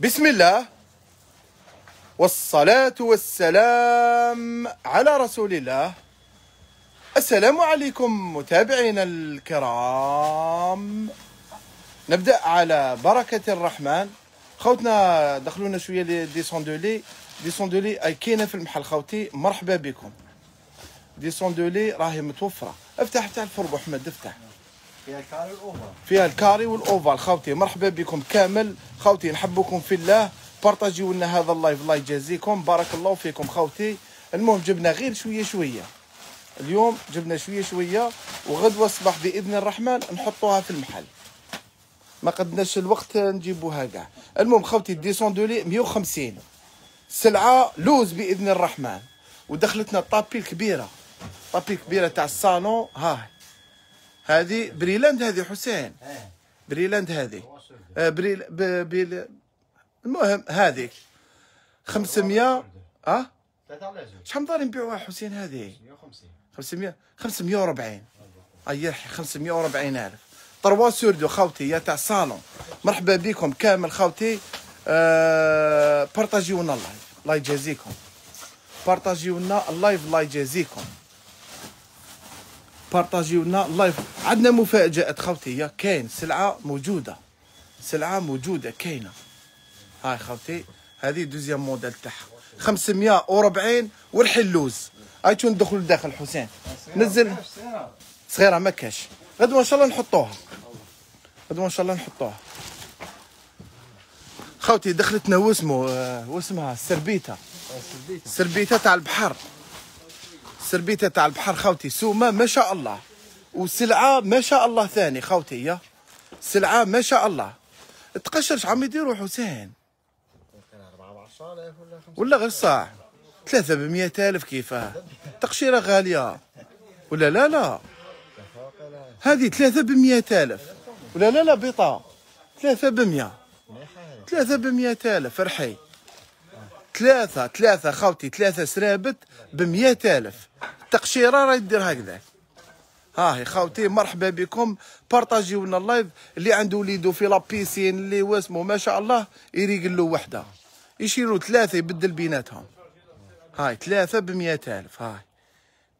بسم الله والصلاة والسلام على رسول الله. السلام عليكم متابعينا الكرام. نبدأ على بركة الرحمن. خوتنا دخلونا شوية لي ديسوندولي ديسوندولي أي كاينة في المحل خوتي. مرحبا بكم. ديسوندولي راهي متوفرة. افتح افتح الفرق أحمد افتح. فيها ال carré وال ovale فيها ال carré وال ovale. خوتي مرحبا بكم كامل. خوتي نحبكم في الله. بارطاجيو لنا هذا ال live. الله يجازيكم. بارك الله فيكم خوتي. المهم جبنا غير شوية شوية. اليوم جبنا شوية شوية وغدوة الصباح بإذن الرحمن نحطوها في المحل. ما قدناش الوقت نجيبوها كاع. المهم خوتي ديسوندولي 150 سلعة لوز بإذن الرحمن. ودخلتنا tapis الكبيره طابي الكبيره تاع الصالون. ها هذه بريلاند هذه حسين. آه. بريلاند هذه. آه، بريل ب... بيل... المهم هذه. 500 آه؟ شحال مدار نبيعوها حسين هذه؟ 150 500 540 أي يرحي 540 ألف. طروا سوردو خوتي يا تاع صالون. مرحبا بكم كامل خوتي. آه بارطاجيونا اللايف. الله يجازيكم. بارطاجيونا ال live الله يجازيكم. بارطاجيونا ال live عندنا مفاجأة خوتي يا كاين سلعة موجودة. سلعة موجودة كاينة. هاي خوتي هذه deuxième modèle تاعها. 540 والحلوز. هاي شو ندخل لداخل حسين. نزل. صغيرة ما كاش. غدوة إن شاء الله نحطوها. غدوة إن شاء الله نحطوها. خوتي دخلتنا واسمه آه، واسمها السربيته السربيته تاع البحر. السربيته تاع البحر خوتي. سومة ما شاء الله. وسلعة ما شاء الله ثاني خوتي يا. سلعة ما شاء الله. تقشرش عم يديروا حسين كان 14000 ولا 5 ولا غير صاع. ثلاثة بمية ألف كيفاه. تقشيرة غالية. ولا لا لا. هذه ثلاثة بمية ألف. ولا لا لا بيطة ثلاثة بمية ثلاثة بمية ألف فرحي ثلاثة ثلاثة خاوتي ثلاثة سرابت بمية ألف. التقشيرة راه يدير هكذا. هاهي خاوتي مرحبا بكم. بارطاجيو لنا ال live. اللي عنده وليدو في la piscine اللي واسمه ما شاء الله يريقل له وحده. يشيروا ثلاثة يبدل بيناتهم. هاي ثلاثة بمية ألف. هاي.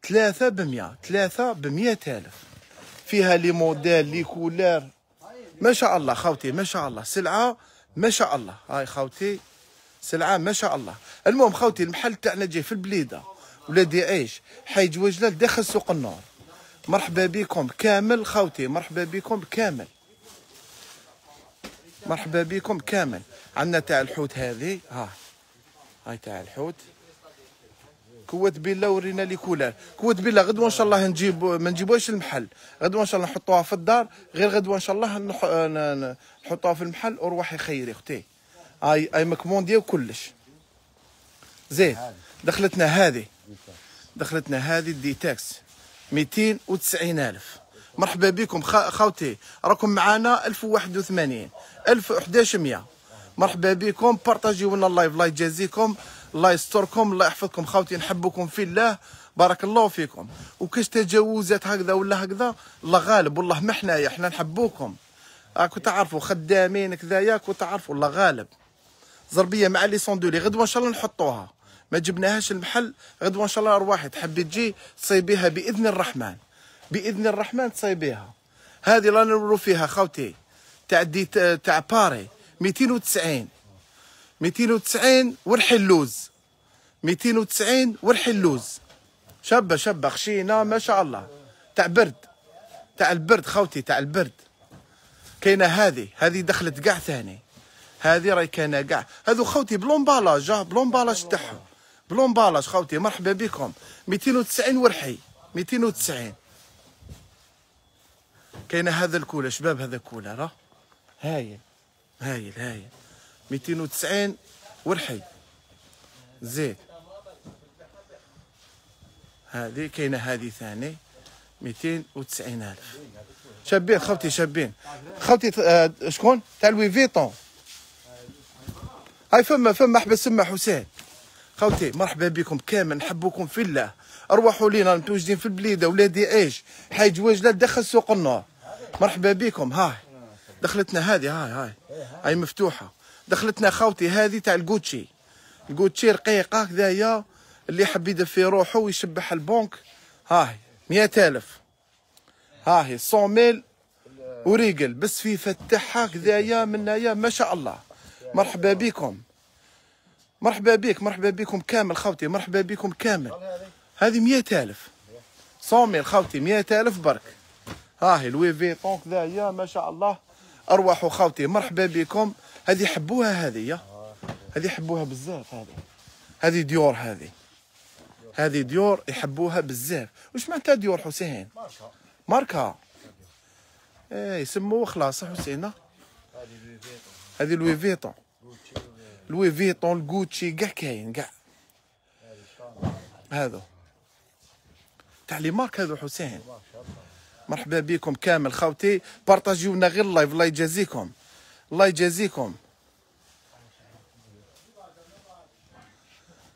ثلاثة بمية ثلاثة بمية ألف. فيها لي موديل لي كولار ما شاء الله خوتي ما شاء الله. سلعة ما شاء الله. هاي خوتي. سلعة ما شاء الله. المهم خوتي المحل تاعنا جاي في البليدة. ولادي عيش حي جوجلال داخل سوق النور مرحبا بكم كامل خوتي مرحبا بكم كامل. مرحبا بكم كامل. عندنا تاع الحوت هذه. ها. هاي تاع الحوت. كوت بالله ورينا لي كولار كوت بالله غدوة إن شاء الله نجيب ما نجيبوش المحل. غدوة إن شاء الله نحطوها في الدار. غير غدوة إن شاء الله نحطوها في المحل. وروحي خيري أختي اي اي مكموندية وكلش. زين دخلتنا هذه. دخلتنا هذه الديتاكس. 290 ألف. مرحبا بكم خا- خوتي. راكم معانا 1081 1100 مرحبا بكم بارطاجيو لنا اللايف. الله يجازيكم الله يستركم الله يحفظكم. خوتي نحبكم في الله. بارك الله فيكم. وكاش تجاوزات هكذا ولا هكذا؟ الله غالب. والله ما حنايا حنا نحبوكم. راكم تعرفوا خدامين كذا ياك وتعرفوا. الله غالب. زربيه مع لي صندولي غدوة إن شاء الله نحطوها. ما جبناهاش المحل غدوة إن شاء الله ارواحي تحبي تجي تصيبيها بإذن الرحمن. بإذن الرحمن تصيبيها. هذه لا نورو فيها خوتي تاع دي تاع باري 290 290 والحلوز 290 والحلوز شابة شابة خشينه ما شاء الله. تاع برد تاع البرد خوتي تاع البرد. كاينة هذه هذه دخلت كاع ثاني. هذه راهي كاينة كاع. هذو خوتي بلومبالاج آه بلومبالاج تاعهم. بلومبالاج خوتي مرحبا بكم. 290 ورحي. 290 كاينة هذا الكولا شباب هذا الكولا راه. هايل. هايل هايل. 290 ورحي. زين. هذه كاينة هذه ثاني. 290 ألف. شابين خوتي شابين. خوتي آه، شكون؟ تاع لوي فيتون. هاي فما فما احبس سما حسين. خوتي مرحبا بكم كامل نحبكم في الله. أرواحوا لينا متواجدين في البليدة ولادي عيش. حي جواجله دخل سوق النور مرحبا بكم هاي. دخلتنا هذه هاي هاي. هاي مفتوحة. دخلتنا خاوتي هذه تاع الجوتشي. الجوتشي رقيقة هذايا اللي حب يدير في روحه ويشبح البنك. مئة ألف. هاهي صوميل وريقل. بس في فتحها كذايا من هنايا ما شاء الله. مرحبا بكم. مرحبا بك مرحبا بكم كامل خوتي مرحبا بكم كامل. هذه مئة ألف. cent mille خوتي مئة ألف برك. هاهي Louis Vuitton كذايا ما شاء الله. أرواحوا خوتي مرحبا بكم. هذه يحبوها هذه يا. هذه يحبوها بزاف هذه. هذه ديور هذه. هذه ديور يحبوها بزاف. واش معناتها ديور حسين؟ ماركة ماركة إيه يسموه خلاص حسين هذه هذه Louis Vuitton. Louis Vuitton الجوتشي كاع كاين كاع هذا. تاع les marques هذو حسين. مرحبا بكم كامل خوتي. بارطاجيو لنا غير ال live. الله يجازيكم. الله يجازيكم.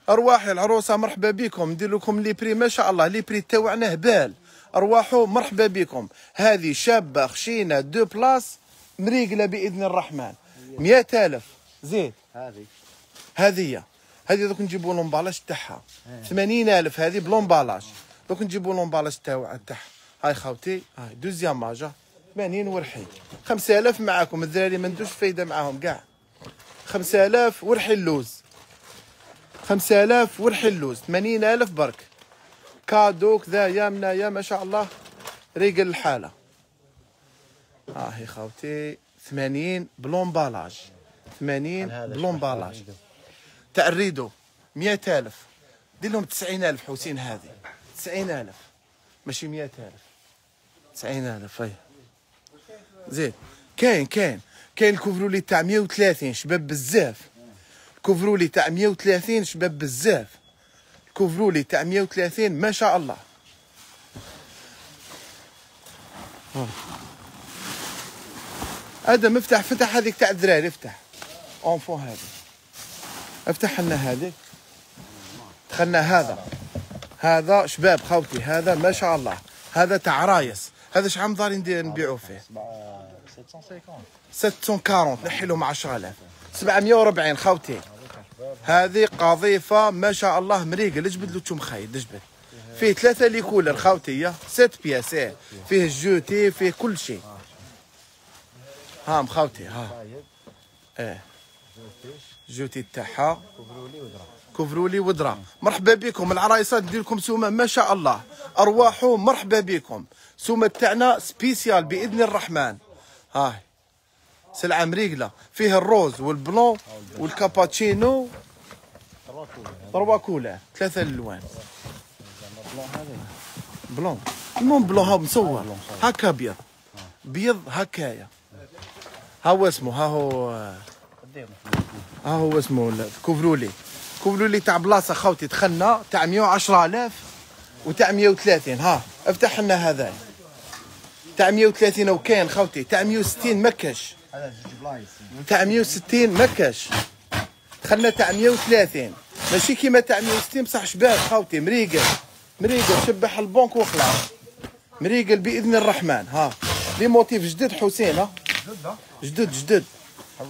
ارواح العروسة مرحبا بكم. ندير لكم les prix ما شاء الله. les prix تاوعنا هبال ارواحوا مرحبا بكم. هذه شابة خشينة deux places مريقلة بإذن الرحمن. مئة ألف زيد هذه. هذه هذه دوك نجيبوا l'emballage تاعها. 80000 هذه ب l'emballage. دوك نجيبوا l'emballage تاعها هاي خاوتي هاي deuxième ماجا. 80 ورحي 5000 معاكم. الدراري ما ندوش فايدة معاهم كاع. 5000 ورحي اللوز 5000 ورحي اللوز 80000 برك. cadeau كذا يا منا يا ما شاء الله. ريقل الحالة. هاهي خاوتي. 80 ب l'emballage. 80 ب l'emballage. تاع ال rideau 100000 دير لهم 90000 حسين هذه. 90000 ماشي 100000 90000 أي. زين. كاين كاين. كاين ال couvre-lit تاع 130 شباب بزاف. ال couvre-lit تاع 130 شباب بزاف. ال couvre-lit تاع 130 ما شاء الله. ها. آدم افتح فتح هذيك تاع الدراري افتح. enfant هذه. افتح لنا هذه دخلنا هذا. هذا شباب خوتي هذا ما شاء الله. هذا تاع رايس. هذا شحال مضارين نبيعوا فيه؟ 750 740 نحي لهم 10000 740 خوتي. هذه قضيفة ما شاء الله مريقل اجبد له تشوم خايد؟ اجبد فيه ثلاثة لي كولر خوتي يا. ست بياس. فيه الجوتي فيه كل شيء. ها مخوتي ها. إيه. جوتي تاعها. كبرولي ودرا. كفرولي ودرا. مرحبا بكم. العرايسات ندير لكم سومة ما شاء الله. ارواحوا مرحبا بكم. سومة تاعنا spéciale بإذن الرحمن. هاي. سلعة مريقلة. فيه ال rose وال blanc والكاباتشينو. trois couleurs ثلاثة الالوان blanc. المهم blanc ها مصور. هكا أبيض. بيض هكايا ها هو اسمه ها هو ها هو اسمه ال couvre-lit couvre-lit تاع بلاصة خوتي دخلنا تاع 110000 وتاع 130 ها افتح لنا هذا. تاع 130 وكاين خوتي تاع 160 مكش. هذا جوج بلايص تاع 160 مكش. دخلنا تاع 130 ماشي كيما تاع 160 بصح شباب خوتي مريقل. مريقل شبح البنك وخلاص. مريقل بإذن الرحمن ها. les motifs جدد حسين ها. جدد جدد.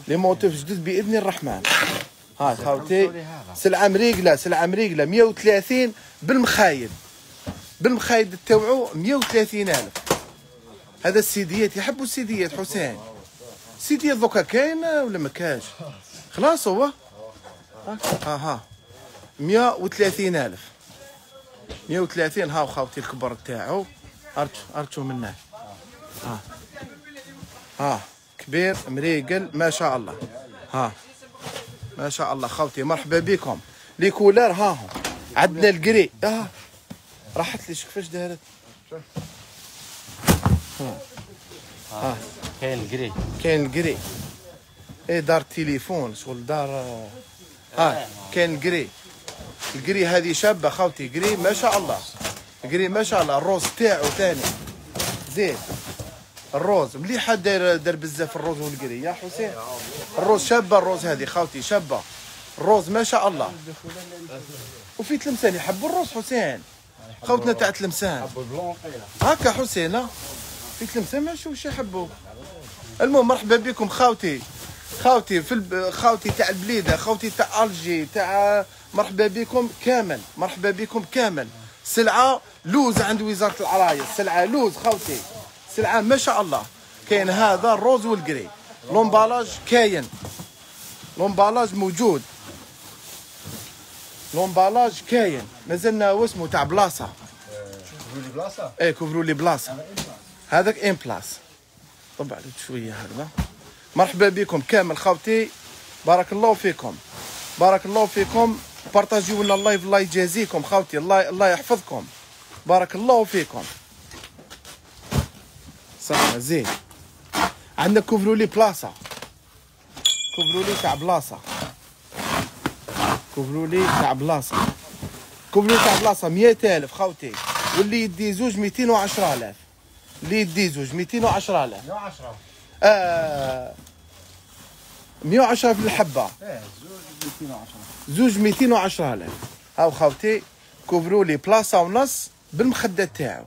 لي موتيف جدد بإذن الرحمن. ها خوتي سلعه مريقله سلعه مريقله 130 بالمخايد. بالمخايد تاوعو 130 ألف. هذا السيديات يحبوا السيديات حسين. السيديات دوكا كاين ولا ما كاش خلاص هو. ها ها, ها. 130 ألف. 130 ها خاوتي الكبر تاعو. ارتو ارتو منه. ها. ها. كبير مريقل ما شاء الله. ها. ما شاء الله خوتي مرحبا بكم. لي كولار ها هم عندنا القري. آه راحت لي شوف كيفاش دارت كاين الكري كاين القري. إيه دار تليفون شغل دار ها. كاين القري. القري هذه شابة خوتي قري ما شاء الله. قري ما شاء الله الروز تاعو ثاني زين. الروز. مليحه داير دار بزاف الروز والقري. يا حسين. الروز شابة الروز هذه خاوتي شابة. الروز ما شاء الله. وفي تلمسان يحبوا الروز حسين. خوتنا تاع تلمسان. هكا حسين في تلمسان ما شو وش يحبوا. المهم مرحبا بكم خاوتي خاوتي في الب... خاوتي تاع البليدة. خاوتي تاع ألجي تاع مرحبا بكم كامل. مرحبا بكم كامل. سلعة لوز عند وزارة العرايس. سلعة لوز خاوتي سلعة ما شاء الله. كاين هذا الروز والجري لومبالاج كاين. لومبالاج موجود. لومبالاج كاين. مازلنا واسمه تاع بلاصة. قولي بلاصة؟ إيه كوفروا لي بلاصه هذاك une place طبع لك شوية هذا. مرحبا بكم. كامل خوتي. بارك الله فيكم. بارك الله فيكم. بارطاجيو لنا ال live الله يجازيكم خوتي. الله الله يحفظكم. بارك الله فيكم. صح زين. عندنا couvre-lit بلاصة. couvre-lit تاع بلاصة. couvre-lit تاع بلاصة. كوفروا تاع بلاصة 100000 خوتي. واللي يدي زوج 210000 اللي يدي زوج 210000 110 آه 110 في الحبه إيه زوج 210 زوج 210000 هاو خوتي؟ كوفروا لي بلاصة ونص بالمخدة تاعو.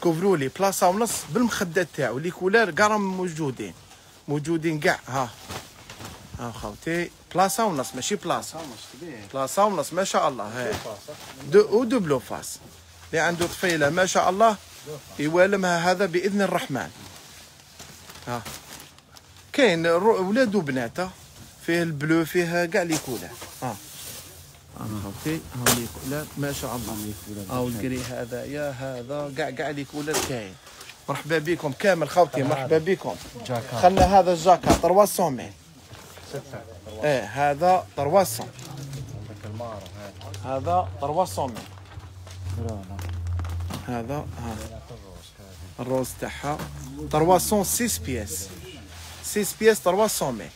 كوفروا لي بلاصة ونص بالمخدة تاعو لي كولار كاع راهم موجودين. موجودين كاع ها. ها خوتي بلاصة ونص ماشي بلاصة. بلاصة ونص ما شاء الله هاي دو و double face. اللي عنده طفيلة ما شاء الله يوالمها هذا بإذن الرحمن. ها. كاين ولاد وبنات. فيه ال bleu فيه كاع les couleurs ها. ها خوتي ها les couleurs ما شاء الله. ها ال gris هذا يا هذا. كاع كاع les couleurs كاين. مرحبا بكم. كامل خوتي مرحبا بكم. خلنا هذا ال jacquard 300 mille ستة. إيه هذا 300 عندك المارة هاي. هذا 300 mille برانا هذا ها. ال rose تاعها. 306 pièces 6 pièces 300 mille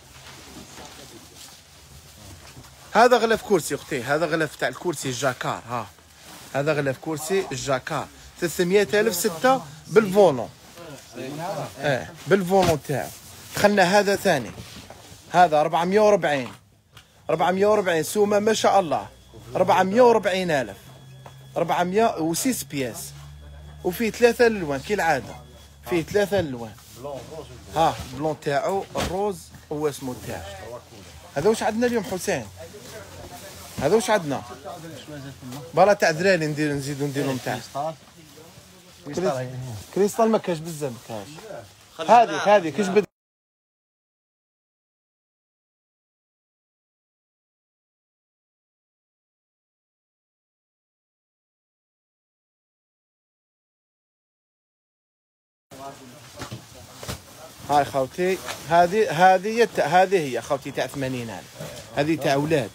هذا غلاف كرسي أختي هذا غلاف تاع الكرسي ال jacquard ها. هذا غلاف كرسي ال jacquard 300 ألف ستة بالفولون. إيه بالفولون تاعو. دخلنا هذا ثاني. هذا 440 440 سومة ما شاء الله. 440 ألف. 406 بياس وفيه ثلاثة ألوان كالعادة. فيه ثلاثة ألوان. بلون ها البلون تاعو الروز هو اسمه تاعو. هذا واش عندنا اليوم حسين؟ هذا واش عندنا؟ برا تاع دراري ندير نزيدو نديرو تاع كريستال. ما كاش بزاف ما كاش. هذه هذه كاش هاي خوتي هذه هذه هذه هي خوتي تاع 80000 هذه تاع أولاد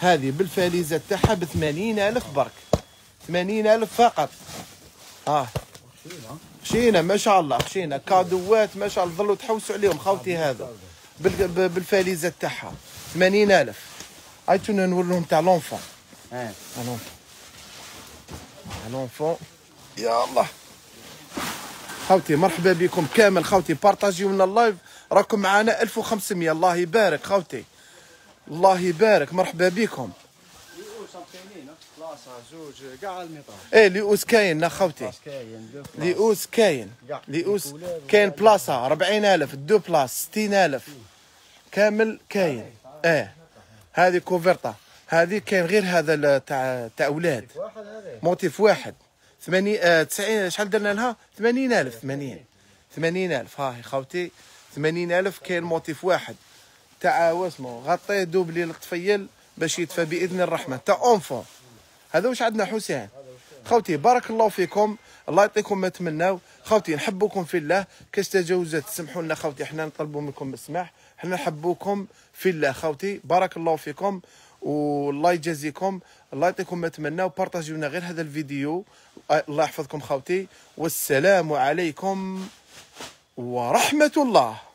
هذه بالفاليزه تاعها ب 80000 برك. 80000 فقط. ها خشينا. ما شاء الله خشينا. كادوات ما شاء الله ظلوا تحوسوا عليهم خوتي هذا. بالفاليزه تاعها 80000 هاي تونا نوريهم تاع l'enfant. إيه l'enfant. l'enfant. يا الله. خوتي مرحبا بكم كامل. خوتي بارطاجيو لنا ال live. راكم معنا 1500 الله يبارك خوتي الله يبارك مرحبا بكم. زوج كاع الميطار إيه les housses كاين خوتي. place كاين deux places. les housses كاين. les housses كاين بلاصة 40000 deux places 60000 كامل كاين. إيه هذه كوفرتا هذه كاين غير هذا تاع تاع أولاد. motif واحد. 80 آه 90 شحال درنا لها؟ 80000 80 80000 هاهي خوتي. 80000 كاين motif واحد. تاع واسمو غطيه doublé الطفيل باش يدفى بإذن الرحمن تاع enfant. هذا واش عندنا حسين؟ خوتي بارك الله فيكم. الله يعطيكم ما تمناو. خوتي نحبكم في الله. كاش تجاوزات تسمحوا لنا خوتي. إحنا نطلبوا منكم السماح. إحنا نحبوكم في الله. خوتي بارك الله فيكم والله يجازيكم. الله يعطيكم ما تمناو. بارطاجيونا غير هذا الفيديو. الله يحفظكم خوتي. والسلام عليكم ورحمة الله.